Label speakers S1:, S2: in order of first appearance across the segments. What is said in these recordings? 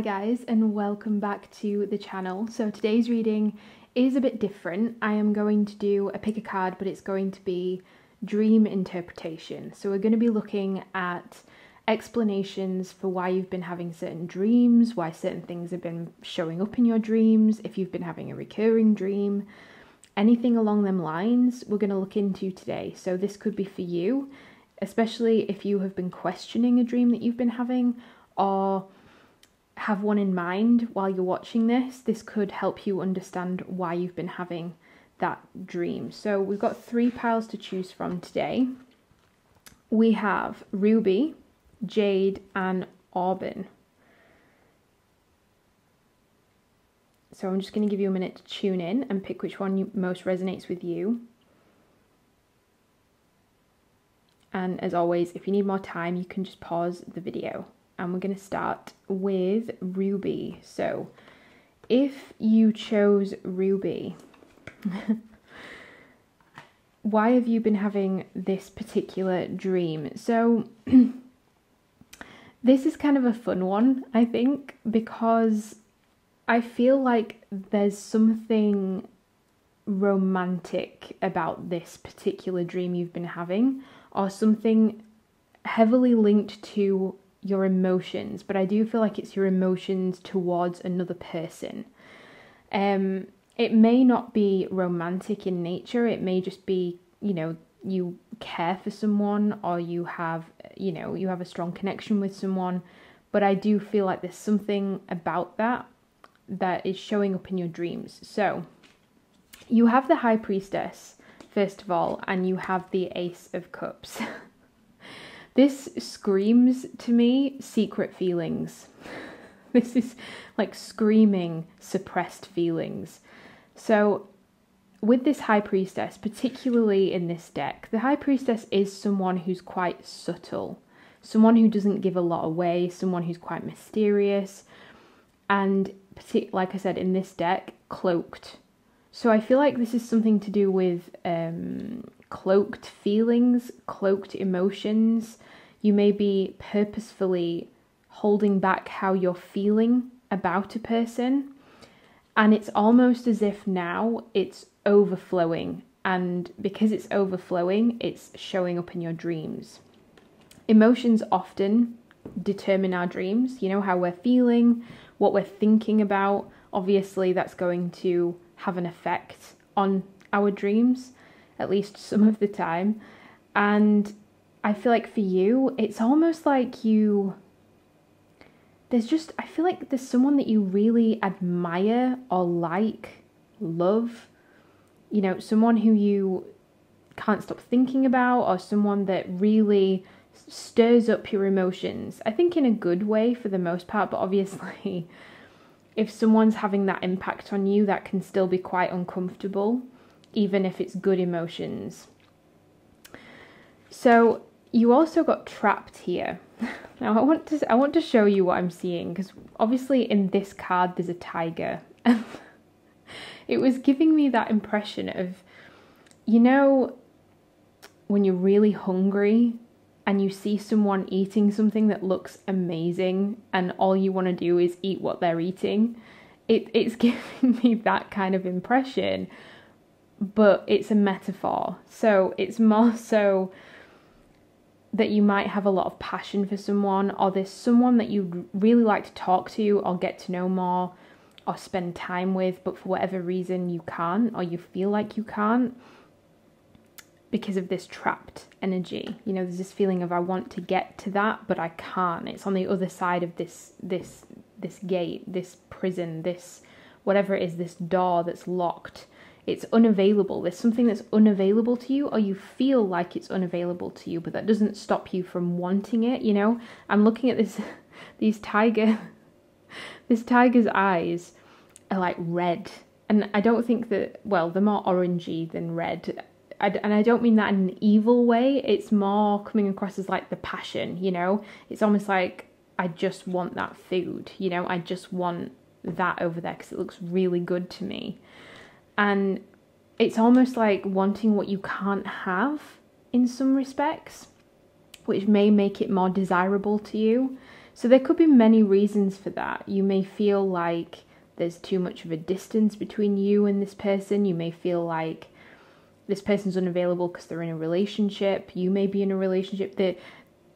S1: Hi guys and welcome back to the channel. So today's reading is a bit different. I am going to do a pick a card but it's going to be dream interpretation. So we're going to be looking at explanations for why you've been having certain dreams, why certain things have been showing up in your dreams, if you've been having a recurring dream, anything along them lines we're going to look into today. So this could be for you, especially if you have been questioning a dream that you've been having or have one in mind while you're watching this. This could help you understand why you've been having that dream. So we've got three piles to choose from today. We have Ruby, Jade, and Auburn. So I'm just going to give you a minute to tune in and pick which one you, most resonates with you. And as always, if you need more time, you can just pause the video and we're going to start with Ruby. So, if you chose Ruby, why have you been having this particular dream? So, this is kind of a fun one, I think, because I feel like there's something romantic about this particular dream you've been having, or something heavily linked to your emotions, but I do feel like it's your emotions towards another person. Um, it may not be romantic in nature, it may just be, you know, you care for someone or you have, you know, you have a strong connection with someone, but I do feel like there's something about that that is showing up in your dreams. So, you have the High Priestess, first of all, and you have the Ace of Cups. This screams to me secret feelings. this is like screaming suppressed feelings. So, with this High Priestess, particularly in this deck, the High Priestess is someone who's quite subtle, someone who doesn't give a lot away, someone who's quite mysterious, and like I said, in this deck, cloaked. So I feel like this is something to do with um, cloaked feelings, cloaked emotions. You may be purposefully holding back how you're feeling about a person. And it's almost as if now it's overflowing. And because it's overflowing, it's showing up in your dreams. Emotions often determine our dreams. You know, how we're feeling, what we're thinking about. Obviously, that's going to have an effect on our dreams at least some of the time. And I feel like for you, it's almost like you. There's just, I feel like there's someone that you really admire or like, love. You know, someone who you can't stop thinking about, or someone that really stirs up your emotions. I think in a good way for the most part, but obviously, if someone's having that impact on you, that can still be quite uncomfortable even if it's good emotions. So you also got trapped here. Now I want to I want to show you what I'm seeing because obviously in this card there's a tiger. it was giving me that impression of you know when you're really hungry and you see someone eating something that looks amazing and all you want to do is eat what they're eating. It it's giving me that kind of impression but it's a metaphor. So it's more so that you might have a lot of passion for someone, or there's someone that you really like to talk to, or get to know more, or spend time with, but for whatever reason you can't, or you feel like you can't because of this trapped energy. You know, there's this feeling of I want to get to that, but I can't. It's on the other side of this this this gate, this prison, this whatever it is, this door that's locked it's unavailable. There's something that's unavailable to you, or you feel like it's unavailable to you, but that doesn't stop you from wanting it. You know, I'm looking at this, these tiger, this tiger's eyes are like red, and I don't think that. Well, they're more orangey than red. I, and I don't mean that in an evil way. It's more coming across as like the passion. You know, it's almost like I just want that food. You know, I just want that over there because it looks really good to me. And it's almost like wanting what you can't have in some respects, which may make it more desirable to you. So there could be many reasons for that. You may feel like there's too much of a distance between you and this person. You may feel like this person's unavailable because they're in a relationship. You may be in a relationship that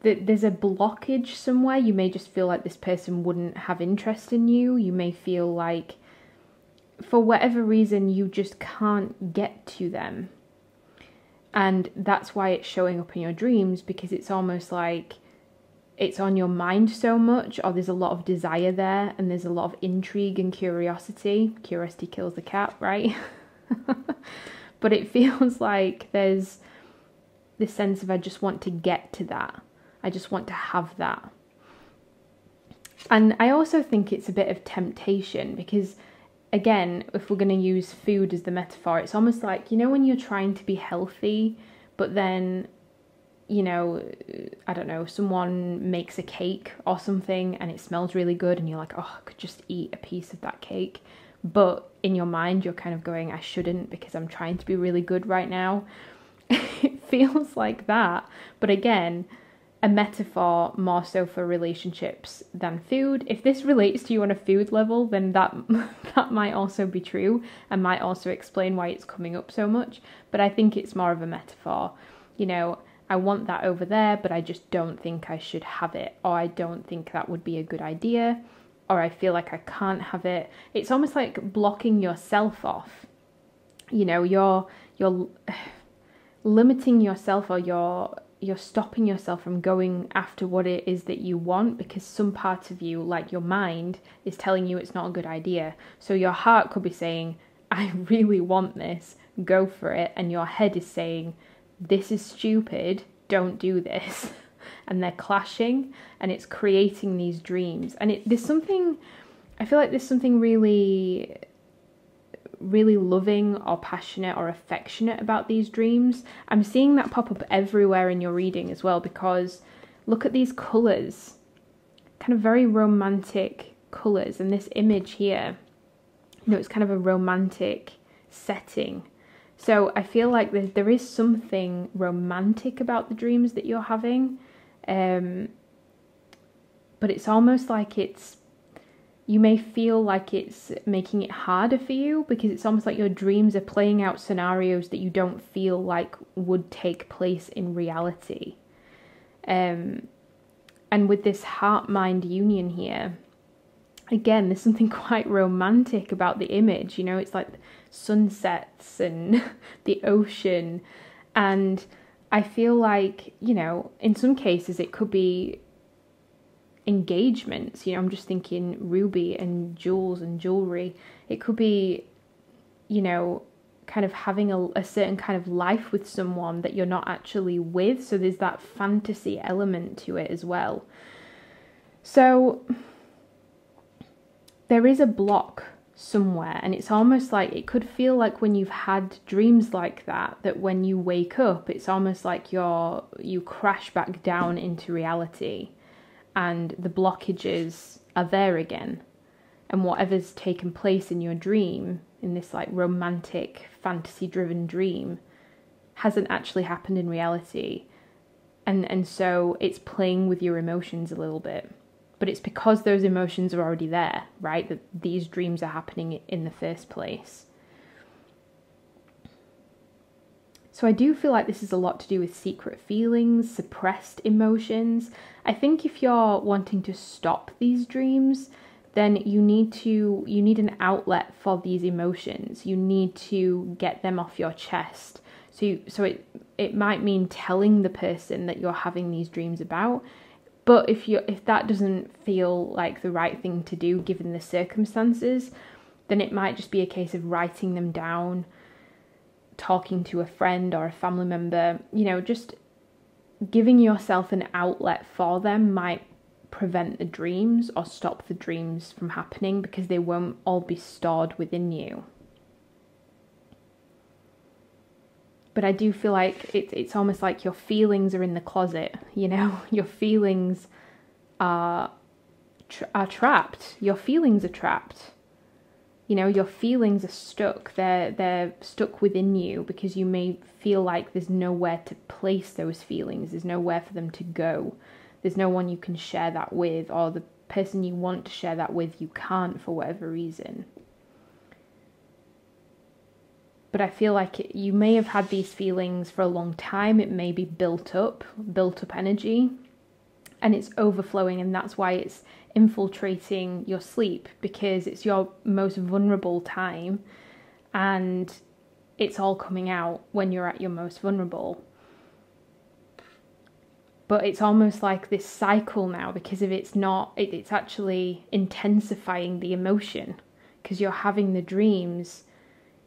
S1: that there's a blockage somewhere. You may just feel like this person wouldn't have interest in you. You may feel like for whatever reason you just can't get to them. And that's why it's showing up in your dreams because it's almost like it's on your mind so much, or there's a lot of desire there, and there's a lot of intrigue and curiosity. Curiosity kills the cat, right? but it feels like there's this sense of I just want to get to that. I just want to have that. And I also think it's a bit of temptation because, again, if we're going to use food as the metaphor, it's almost like, you know, when you're trying to be healthy, but then, you know, I don't know, someone makes a cake or something and it smells really good, and you're like, oh, I could just eat a piece of that cake. But in your mind, you're kind of going, I shouldn't because I'm trying to be really good right now. it feels like that. But again, a metaphor more so for relationships than food. If this relates to you on a food level, then that that might also be true and might also explain why it's coming up so much, but I think it's more of a metaphor. You know, I want that over there, but I just don't think I should have it or I don't think that would be a good idea or I feel like I can't have it. It's almost like blocking yourself off. You know, you're you're limiting yourself or you're you're stopping yourself from going after what it is that you want because some part of you, like your mind, is telling you it's not a good idea. So your heart could be saying, I really want this, go for it. And your head is saying, This is stupid, don't do this. and they're clashing and it's creating these dreams. And it, there's something, I feel like there's something really really loving or passionate or affectionate about these dreams. I'm seeing that pop up everywhere in your reading as well because look at these colours, kind of very romantic colours, and this image here, you know, it's kind of a romantic setting. So I feel like there, is something romantic about the dreams that you're having, um, but it's almost like it's you may feel like it's making it harder for you because it's almost like your dreams are playing out scenarios that you don't feel like would take place in reality. Um, and with this heart mind union here, again, there's something quite romantic about the image. You know, it's like sunsets and the ocean. And I feel like, you know, in some cases it could be engagements. You know, I'm just thinking ruby and jewels and jewelry. It could be, you know, kind of having a, a certain kind of life with someone that you're not actually with. So there's that fantasy element to it as well. So there is a block somewhere and it's almost like it could feel like when you've had dreams like that that when you wake up it's almost like you're you crash back down into reality and the blockages are there again. And whatever's taken place in your dream, in this like romantic, fantasy driven dream, hasn't actually happened in reality. And, and so it's playing with your emotions a little bit. But it's because those emotions are already there, right? That these dreams are happening in the first place. So I do feel like this is a lot to do with secret feelings, suppressed emotions. I think if you're wanting to stop these dreams, then you need to you need an outlet for these emotions. You need to get them off your chest. So you, so it it might mean telling the person that you're having these dreams about. But if you if that doesn't feel like the right thing to do given the circumstances, then it might just be a case of writing them down talking to a friend or a family member, you know, just giving yourself an outlet for them might prevent the dreams or stop the dreams from happening because they won't all be stored within you. But I do feel like it, it's almost like your feelings are in the closet, you know, your feelings are, tra- are trapped. Your feelings are trapped You know, your feelings are stuck. They're they're stuck within you because you may feel like there's nowhere to place those feelings. There's nowhere for them to go. There's no one you can share that with or the person you want to share that with you can't for whatever reason. But I feel like you may have had these feelings for a long time. It may be built up, built up energy, and it's overflowing, and that's why it's infiltrating your sleep because it's your most vulnerable time and it's all coming out when you're at your most vulnerable. But it's almost like this cycle now because if it's not, it, it's actually intensifying the emotion because you're having the dreams,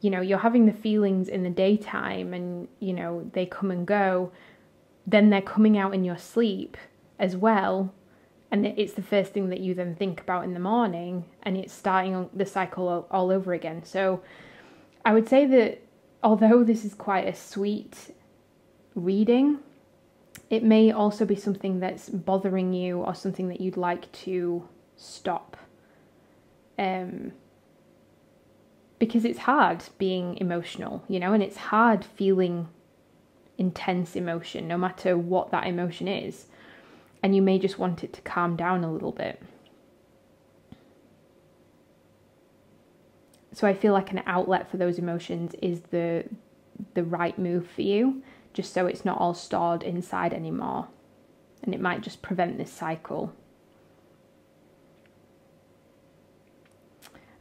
S1: you know, you're having the feelings in the daytime and, you know, they come and go. Then they're coming out in your sleep as well and it's the first thing that you then think about in the morning and it's starting the cycle all, all over again. So i would say that although this is quite a sweet reading it may also be something that's bothering you or something that you'd like to stop. Um because it's hard being emotional you know and it's hard feeling intense emotion no matter what that emotion is and you may just want it to calm down a little bit. So I feel like an outlet for those emotions is the the right move for you, just so it's not all stored inside anymore. And it might just prevent this cycle.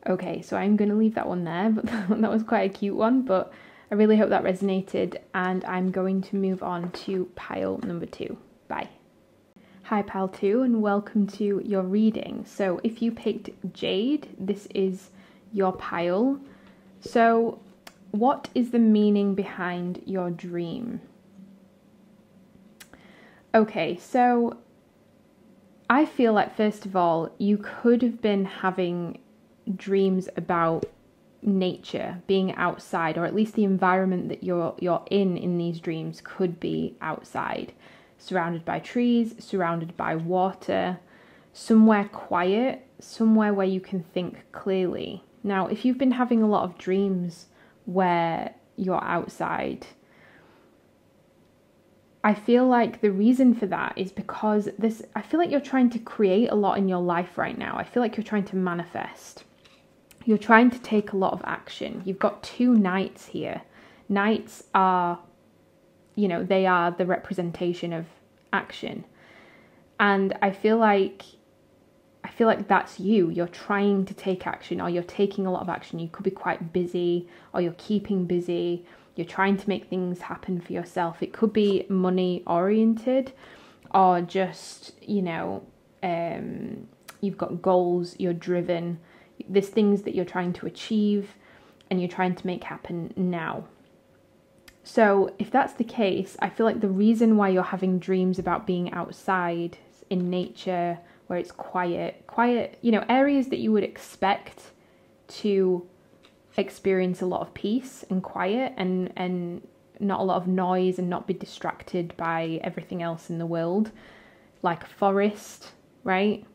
S1: Okay, so I'm going to leave that one there, but that was quite a cute one, but I really hope that resonated and I'm going to move on to pile number 2. Bye. Hi Pal 2 and welcome to your reading. So if you picked Jade, this is your pile. So what is the meaning behind your dream? Okay, so I feel like first of all, you could have been having dreams about nature, being outside, or at least the environment that you're you're in in these dreams could be outside surrounded by trees, surrounded by water, somewhere quiet, somewhere where you can think clearly. Now, if you've been having a lot of dreams where you're outside, I feel like the reason for that is because this I feel like you're trying to create a lot in your life right now. I feel like you're trying to manifest. You're trying to take a lot of action. You've got two knights here. Knights are you know, they are the representation of action. And I feel like I feel like that's you. You're trying to take action or you're taking a lot of action. You could be quite busy or you're keeping busy. You're trying to make things happen for yourself. It could be money oriented or just, you know, um, you've got goals, you're driven. There's things that you're trying to achieve and you're trying to make happen now. So, if that's the case, I feel like the reason why you're having dreams about being outside in nature, where it's quiet, quiet, you know, areas that you would expect to experience a lot of peace and quiet and and not a lot of noise and not be distracted by everything else in the world, like a forest, right?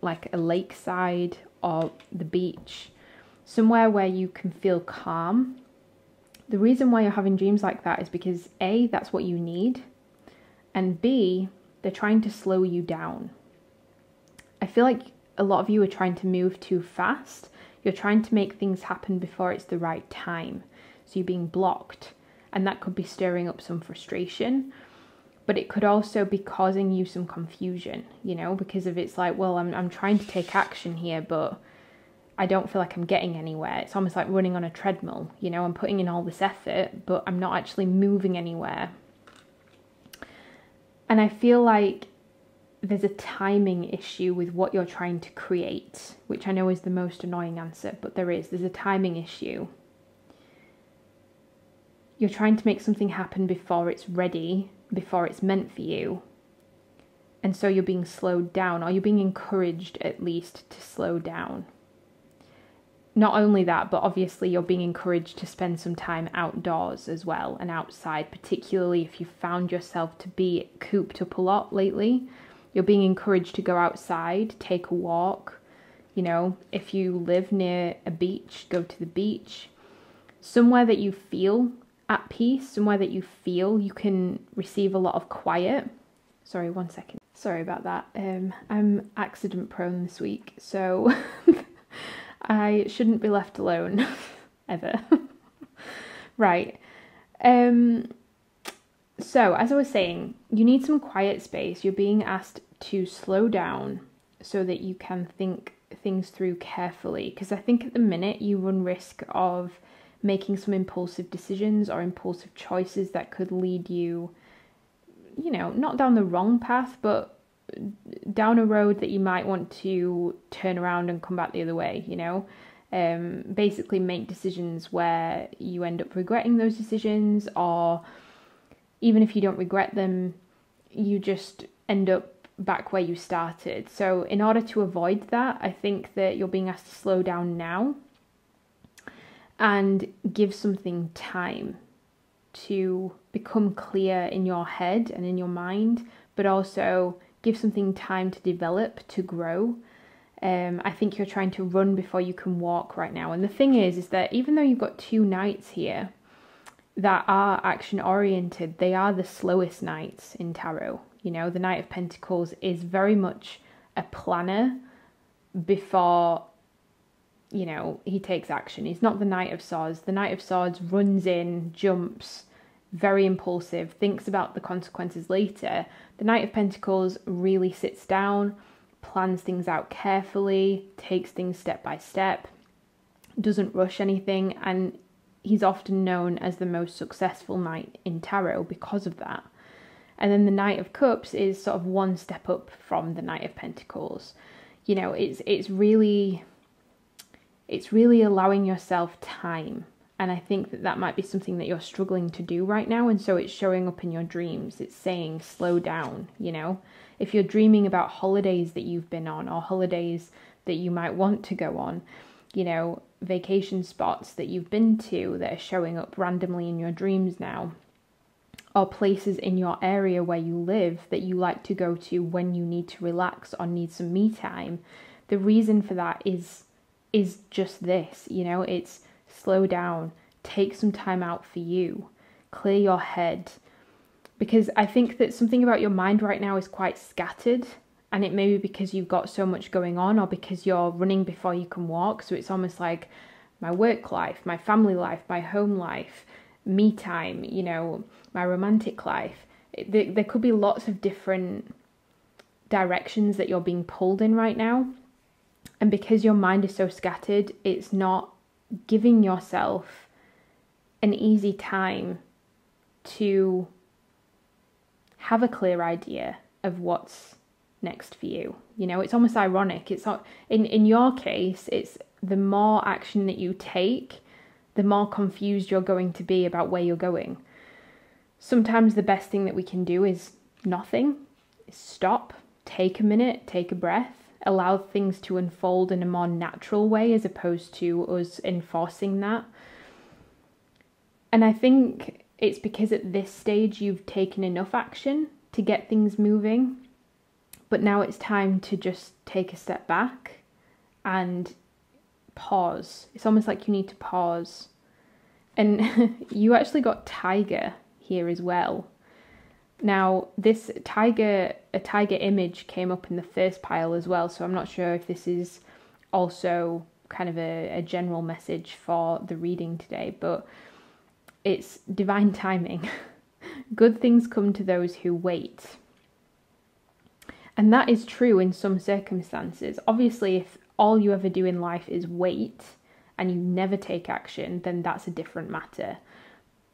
S1: Like a lakeside or the beach, somewhere where you can feel calm the reason why you're having dreams like that is because A, that's what you need, and B, they're trying to slow you down. I feel like a lot of you are trying to move too fast. You're trying to make things happen before it's the right time. So you're being blocked, and that could be stirring up some frustration. But it could also be causing you some confusion, you know, because if it's like, well, I'm, I'm trying to take action here, but I don't feel like I'm getting anywhere. It's almost like running on a treadmill. You know, I'm putting in all this effort, but I'm not actually moving anywhere. And I feel like there's a timing issue with what you're trying to create, which I know is the most annoying answer, but there is. There's a timing issue. You're trying to make something happen before it's ready, before it's meant for you. And so you're being slowed down, or you're being encouraged at least to slow down not only that, but obviously you're being encouraged to spend some time outdoors as well and outside, particularly if you found yourself to be cooped up a lot lately. You're being encouraged to go outside, take a walk, You know, if you live near a beach, go to the beach. Somewhere that you feel at peace, somewhere that you feel you can receive a lot of quiet. Sorry, one second. Sorry about that. Um, I'm accident prone this week, so I shouldn't be left alone ever. right. Um, so, as I was saying, you need some quiet space. You're being asked to slow down so that you can think things through carefully. Because I think at the minute you run risk of making some impulsive decisions or impulsive choices that could lead you, you know, not down the wrong path, but down a road that you might want to turn around and come back the other way, you know? Um, basically, make decisions where you end up regretting those decisions, or even if you don't regret them, you just end up back where you started. So, in order to avoid that, I think that you're being asked to slow down now and give something time to become clear in your head and in your mind, but also give something time to develop, to grow. Um, I think you're trying to run before you can walk right now. And the thing is, is that even though you've got two knights here that are action oriented, they are the slowest knights in tarot. You know, the Knight of Pentacles is very much a planner before, you know, he takes action. He's not the Knight of Swords. The Knight of Swords runs in, jumps, very impulsive, thinks about the consequences later. The Knight of Pentacles really sits down, plans things out carefully, takes things step by step, doesn't rush anything, and he's often known as the most successful knight in tarot because of that. And then the Knight of Cups is sort of one step up from the Knight of Pentacles. You know, it's it's really it's really allowing yourself time and I think that that might be something that you're struggling to do right now. And so it's showing up in your dreams. It's saying, slow down, you know? If you're dreaming about holidays that you've been on or holidays that you might want to go on, you know, vacation spots that you've been to that are showing up randomly in your dreams now, or places in your area where you live that you like to go to when you need to relax or need some me time. The reason for that is is just this, you know, it's slow down, take some time out for you, clear your head. Because I think that something about your mind right now is quite scattered, and it may be because you've got so much going on or because you're running before you can walk. So it's almost like my work life, my family life, my home life, me time, you know, my romantic life. There, could be lots of different directions that you're being pulled in right now. And because your mind is so scattered, it's not giving yourself an easy time to have a clear idea of what's next for you. You know, it's almost ironic. It's not in in your case, it's the more action that you take, the more confused you're going to be about where you're going. Sometimes the best thing that we can do is nothing. Stop, take a minute, take a breath, allow things to unfold in a more natural way as opposed to us enforcing that. And I think it's because at this stage you've taken enough action to get things moving, but now it's time to just take a step back and pause. It's almost like you need to pause. And you actually got Tiger here as well. Now, this tiger, a tiger image came up in the first pile as well, so I'm not sure if this is also kind of a, a general message for the reading today, but it's divine timing. Good things come to those who wait. And that is true in some circumstances. Obviously, if all you ever do in life is wait and you never take action, then that's a different matter.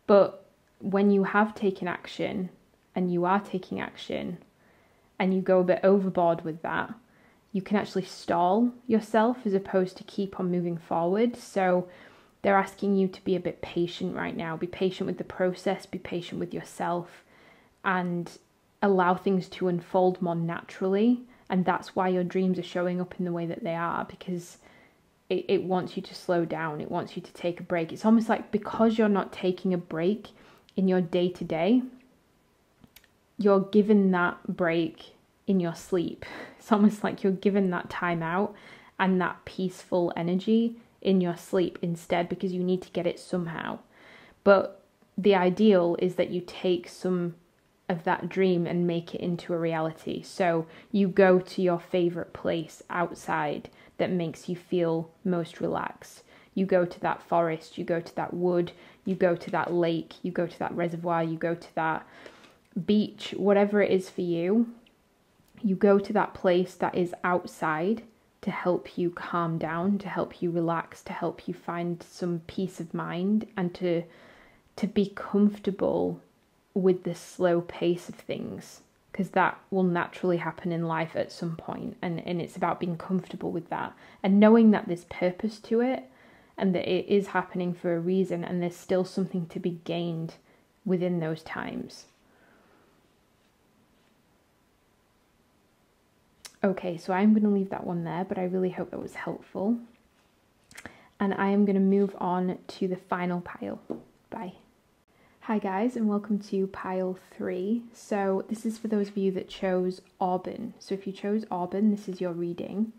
S1: But when you have taken action, and you are taking action and you go a bit overboard with that, you can actually stall yourself as opposed to keep on moving forward. So they're asking you to be a bit patient right now. Be patient with the process, be patient with yourself, and allow things to unfold more naturally. And that's why your dreams are showing up in the way that they are because it, it wants you to slow down, it wants you to take a break. It's almost like because you're not taking a break in your day to day, you're given that break in your sleep. It's almost like you're given that time out and that peaceful energy in your sleep instead because you need to get it somehow. But the ideal is that you take some of that dream and make it into a reality. So you go to your favorite place outside that makes you feel most relaxed. You go to that forest, you go to that wood, you go to that lake, you go to that reservoir, you go to that beach, whatever it is for you. You go to that place that is outside to help you calm down, to help you relax, to help you find some peace of mind and to to be comfortable with the slow pace of things because that will naturally happen in life at some point and and it's about being comfortable with that and knowing that there's purpose to it and that it is happening for a reason and there's still something to be gained within those times. Okay, so I'm going to leave that one there, but I really hope that was helpful. And I am going to move on to the final pile. Bye. Hi guys and welcome to pile 3. So this is for those of you that chose Auburn. So if you chose Auburn, this is your reading.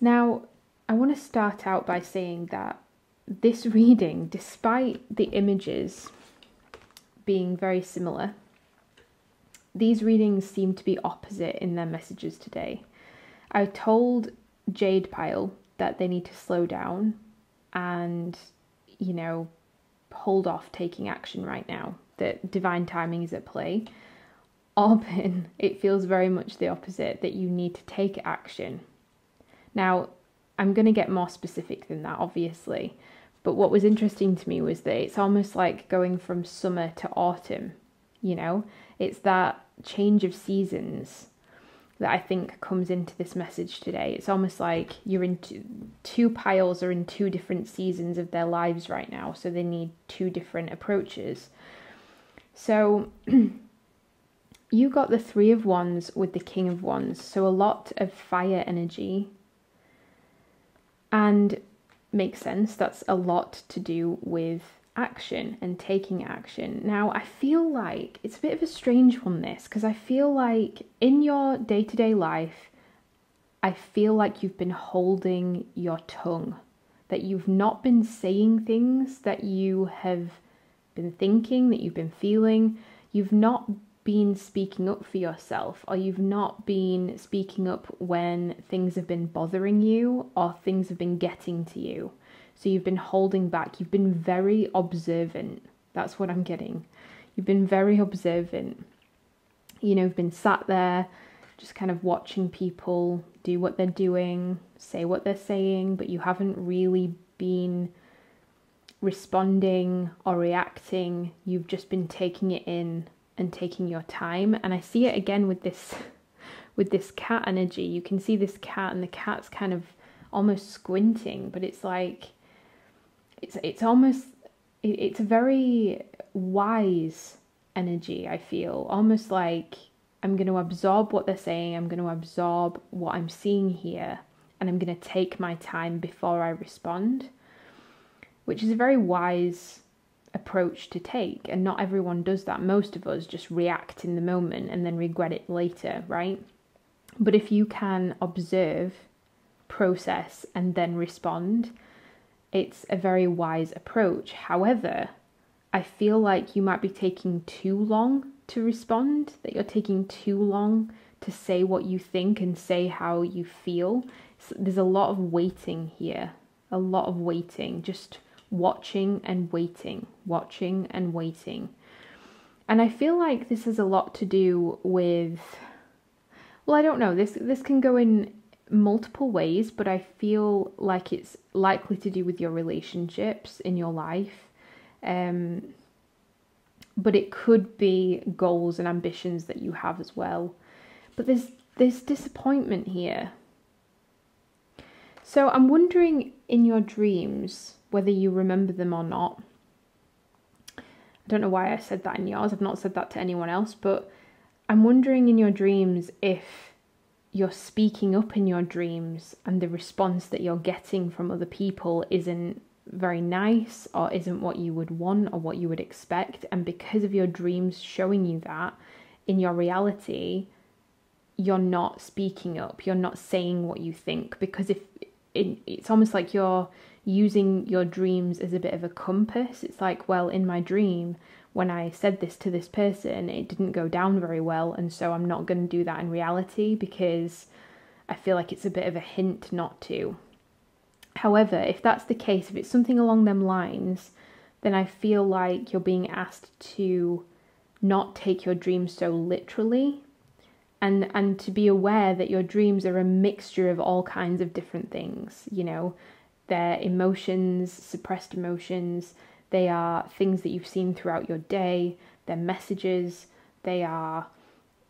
S1: Now, I want to start out by saying that this reading, despite the images being very similar, these readings seem to be opposite in their messages today. I told Jade Pile that they need to slow down and, you know, hold off taking action right now, that divine timing is at play. Auburn, it feels very much the opposite, that you need to take action. Now, I'm going to get more specific than that, obviously, but what was interesting to me was that it's almost like going from summer to autumn, you know? It's that change of seasons that I think comes into this message today. It's almost like you're in two, two piles are in two different seasons of their lives right now, so they need two different approaches. So you got the three of wands with the king of wands, so a lot of fire energy. And makes sense, that's a lot to do with action and taking action. Now, I feel like it's a bit of a strange one, this, because I feel like in your day to day life, I feel like you've been holding your tongue, that you've not been saying things that you have been thinking, that you've been feeling. You've not been speaking up for yourself, or you've not been speaking up when things have been bothering you or things have been getting to you. So you've been holding back. You've been very observant. That's what I'm getting. You've been very observant. You know, you've been sat there just kind of watching people do what they're doing, say what they're saying, but you haven't really been responding or reacting. You've just been taking it in and taking your time. And I see it again with this with this cat energy. You can see this cat and the cat's kind of almost squinting, but it's like it's it's almost it, it's a very wise energy i feel. Almost like i'm going to absorb what they're saying i'm going to absorb what i'm seeing here and i'm going to take my time before i respond which is a very wise approach to take. And not everyone does that. Most of us just react in the moment and then regret it later right? But if you can observe process and then respond it's a very wise approach. However, I feel like you might be taking too long to respond, that you're taking too long to say what you think and say how you feel. So there's a lot of waiting here, a lot of waiting, just watching and waiting, watching and waiting. And I feel like this has a lot to do with well, I don't know. This this can go in multiple ways, but I feel like it's likely to do with your relationships in your life. Um, but it could be goals and ambitions that you have as well. But there's there's disappointment here. So I'm wondering in your dreams whether you remember them or not. I don't know why I said that in yours. I've not said that to anyone else, but I'm wondering in your dreams if you're speaking up in your dreams and the response that you're getting from other people isn't very nice or isn't what you would want or what you would expect. And because of your dreams showing you that in your reality you're not speaking up, you're not saying what you think. Because if it, it's almost like you're using your dreams as a bit of a compass. It's like, well, in my dream, when I said this to this person, it didn't go down very well, and so I'm not going to do that in reality because I feel like it's a bit of a hint not to. However, if that's the case, if it's something along them lines, then I feel like you're being asked to not take your dreams so literally and and to be aware that your dreams are a mixture of all kinds of different things you know they're emotions suppressed emotions they are things that you've seen throughout your day they're messages they are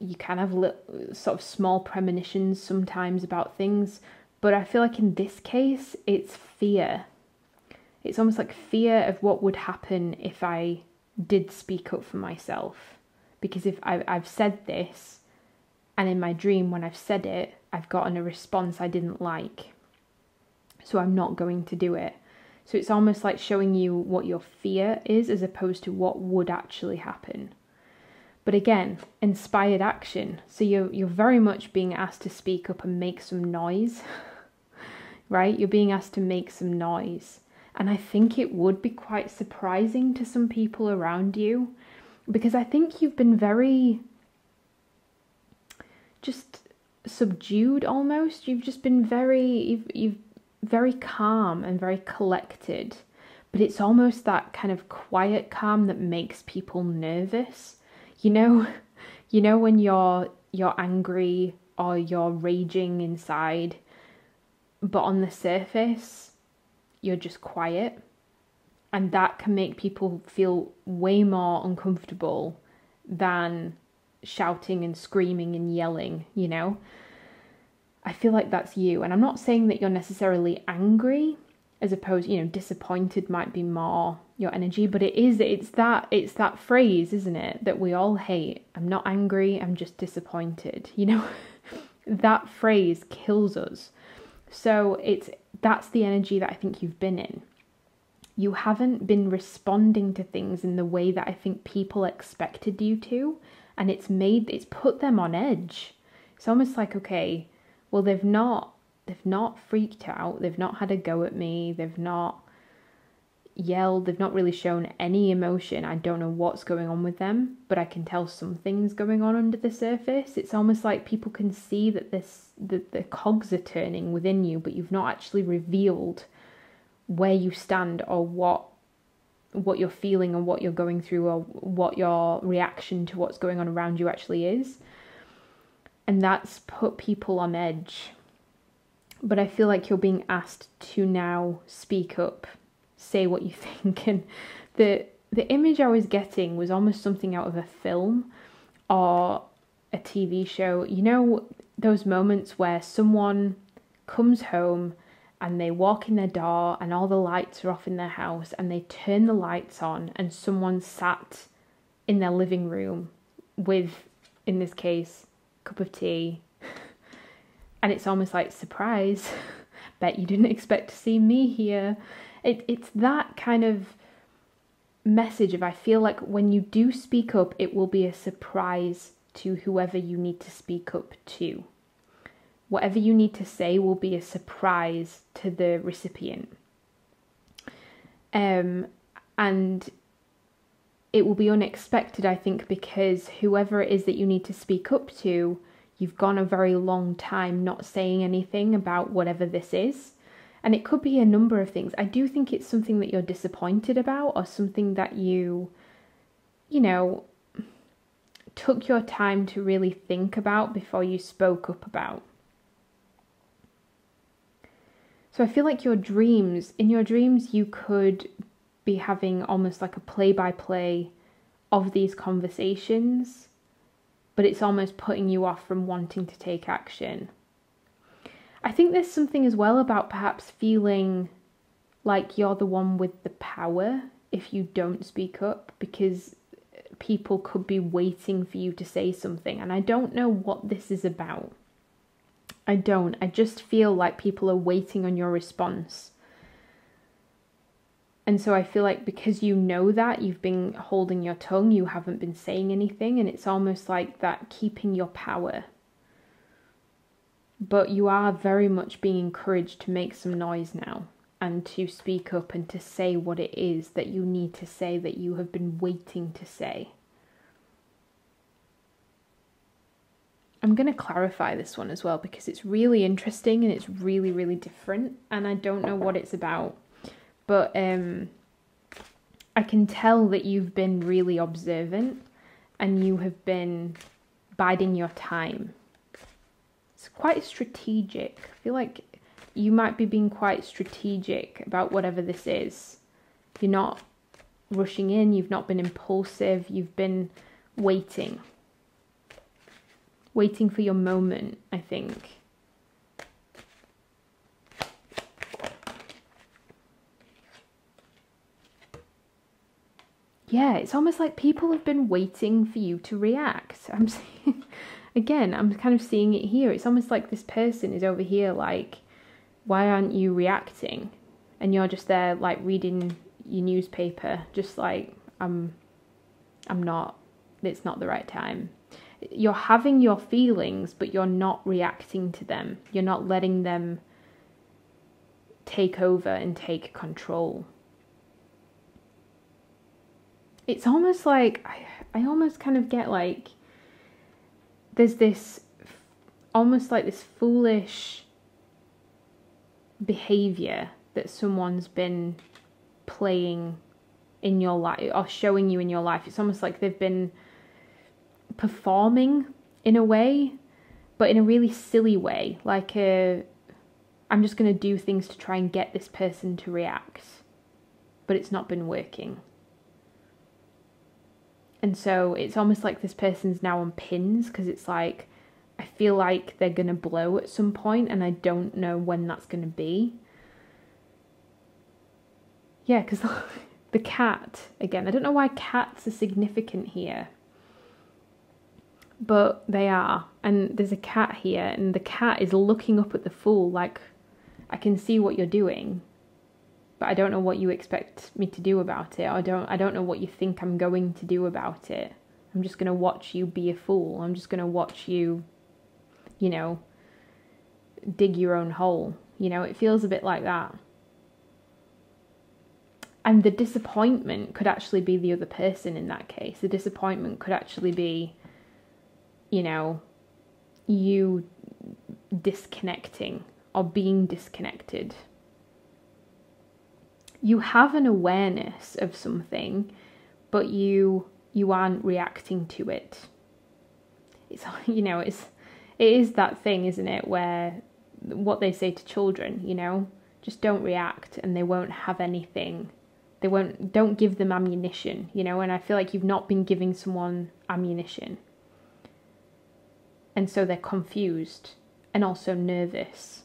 S1: you can have little, sort of small premonitions sometimes about things but i feel like in this case it's fear it's almost like fear of what would happen if i did speak up for myself because if I, i've said this and in my dream, when I've said it, I've gotten a response I didn't like. So I'm not going to do it. So it's almost like showing you what your fear is as opposed to what would actually happen. But again, inspired action. So you're you're very much being asked to speak up and make some noise. right? You're being asked to make some noise. And I think it would be quite surprising to some people around you because I think you've been very just subdued almost. You've just been very you've you've very calm and very collected. But it's almost that kind of quiet calm that makes people nervous. You know, you know when you're you're angry or you're raging inside, but on the surface you're just quiet. And that can make people feel way more uncomfortable than shouting and screaming and yelling, you know? I feel like that's you. And I'm not saying that you're necessarily angry, as opposed, you know, disappointed might be more your energy, but it is it's that it's that phrase, isn't it, that we all hate. I'm not angry, I'm just disappointed. You know, that phrase kills us. So it's that's the energy that I think you've been in. You haven't been responding to things in the way that I think people expected you to and it's made it's put them on edge. It's almost like okay, well they've not they've not freaked out, they've not had a go at me, they've not yelled, they've not really shown any emotion. I don't know what's going on with them, but I can tell something's going on under the surface. It's almost like people can see that this that the cogs are turning within you, but you've not actually revealed where you stand or what what you're feeling and what you're going through or what your reaction to what's going on around you actually is. And that's put people on edge. But I feel like you're being asked to now speak up, say what you think. And the the image I was getting was almost something out of a film or a TV show. You know those moments where someone comes home and they walk in their door and all the lights are off in their house and they turn the lights on and someone sat in their living room with in this case cup of tea. And it's almost like surprise bet you didn't expect to see me here. It, it's that kind of message of i feel like when you do speak up it will be a surprise to whoever you need to speak up to. Whatever you need to say will be a surprise to the recipient. Um, and it will be unexpected, I think, because whoever it is that you need to speak up to, you've gone a very long time not saying anything about whatever this is. And it could be a number of things. I do think it's something that you're disappointed about or something that you, you know, took your time to really think about before you spoke up about. So I feel like your dreams, in your dreams, you could be having almost like a play by play of these conversations, but it's almost putting you off from wanting to take action. I think there's something as well about perhaps feeling like you're the one with the power if you don't speak up because people could be waiting for you to say something. And I don't know what this is about. I don't. I just feel like people are waiting on your response. And so I feel like because you know that, you've been holding your tongue, you haven't been saying anything, and it's almost like that keeping your power. but you are very much being encouraged to make some noise now and to speak up and to say what it is that you need to say that you have been waiting to say. I'm going to clarify this one as well because it's really interesting and it's really, really different, and I don't know what it's about. But um, I can tell that you've been really observant and you have been biding your time. It's quite strategic. I feel like you might be being quite strategic about whatever this is. You're not rushing in, you've not been impulsive, you've been waiting. Waiting for your moment, I think. Yeah, it's almost like people have been waiting for you to react. I'm seeing, again, I'm kind of seeing it here. It's almost like this person is over here, like, why aren't you reacting? And you're just there, like, reading your newspaper, just like, I'm, I'm not, it's not the right time. You're having your feelings, but you're not reacting to them. You're not letting them take over and take control it's almost like I, I almost kind of get like there's this almost like this foolish behavior that someone's been playing in your life or showing you in your life. It's almost like they've been performing in a way, but in a really silly way. Like a, I'm just going to do things to try and get this person to react, but it's not been working. And so it's almost like this person's now on pins because it's like, I feel like they're going to blow at some point and I don't know when that's going to be. Yeah, because the cat, again, I don't know why cats are significant here. But they are. And there's a cat here, and the cat is looking up at the fool like, I can see what you're doing but I don't know what you expect me to do about it. I don't I don't know what you think I'm going to do about it. I'm just going to watch you be a fool. I'm just going to watch you you know dig your own hole. You know, it feels a bit like that. And the disappointment could actually be the other person in that case. The disappointment could actually be you know you disconnecting or being disconnected you have an awareness of something, but you you aren't reacting to it. It's you know, it's it is that thing, isn't it, where what they say to children, you know, just don't react and they won't have anything. They won't don't give them ammunition, you know, and I feel like you've not been giving someone ammunition. And so they're confused and also nervous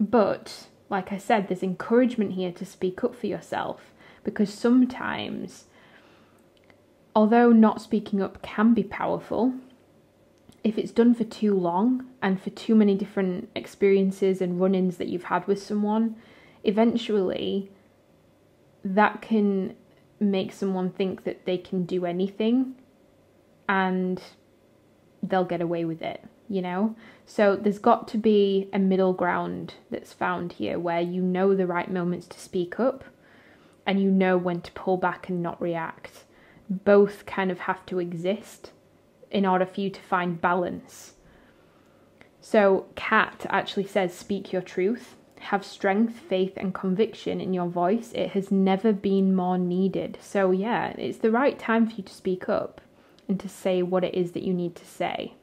S1: But, like I said, there's encouragement here to speak up for yourself because sometimes, although not speaking up can be powerful, if it's done for too long and for too many different experiences and run ins that you've had with someone, eventually that can make someone think that they can do anything. And they'll get away with it you know? So there's got to be a middle ground that's found here where you know the right moments to speak up and you know when to pull back and not react. Both kind of have to exist in order for you to find balance. So, Cat actually says, Speak your truth. Have strength, faith, and conviction in your voice. It has never been more needed. So, yeah, it's the right time for you to speak up and to say what it is that you need to say.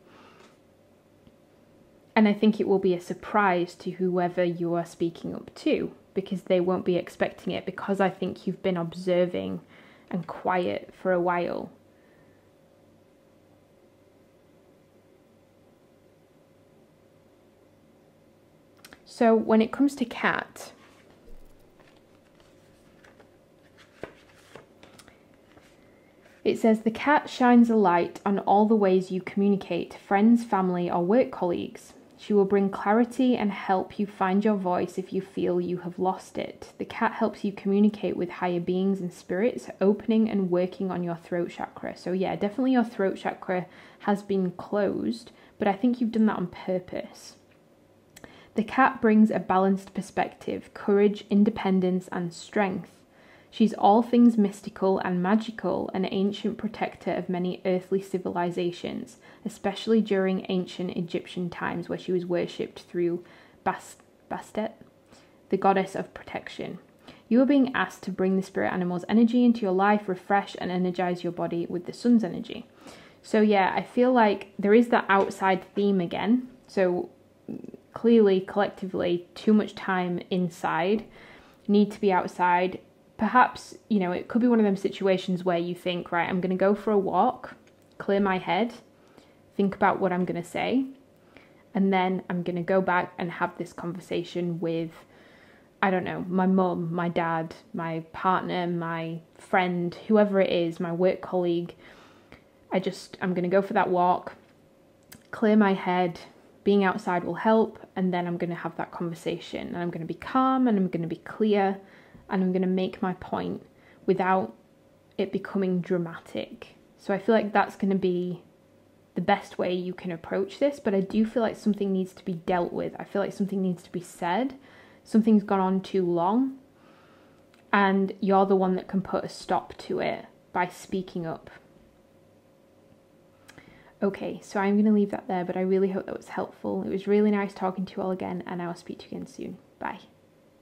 S1: And I think it will be a surprise to whoever you are speaking up to because they won't be expecting it because I think you've been observing and quiet for a while. So when it comes to cat, it says the cat shines a light on all the ways you communicate friends, family, or work colleagues. She will bring clarity and help you find your voice if you feel you have lost it. The cat helps you communicate with higher beings and spirits, opening and working on your throat chakra. So, yeah, definitely your throat chakra has been closed, but I think you've done that on purpose. The cat brings a balanced perspective, courage, independence, and strength. She's all things mystical and magical, an ancient protector of many earthly civilizations, especially during ancient Egyptian times where she was worshipped through Bast- Bastet, the goddess of protection. You are being asked to bring the spirit animal's energy into your life, refresh and energize your body with the sun's energy. So, yeah, I feel like there is that outside theme again. So, clearly, collectively, too much time inside, need to be outside, perhaps, you know, it could be one of them situations where you think, right, I'm going to go for a walk, clear my head, think about what I'm going to say, and then I'm going to go back and have this conversation with, I don't know, my mum, my dad, my partner, my friend, whoever it is, my work colleague. I just, I'm going to go for that walk, clear my head. Being outside will help, and then I'm going to have that conversation, and I'm going to be calm and I'm going to be clear and I'm going to make my point without it becoming dramatic. So I feel like that's going to be the best way you can approach this, but I do feel like something needs to be dealt with. I feel like something needs to be said. Something's gone on too long, and you're the one that can put a stop to it by speaking up. Okay, so I'm going to leave that there, but I really hope that was helpful. It was really nice talking to you all again, and I will speak to you again soon. Bye.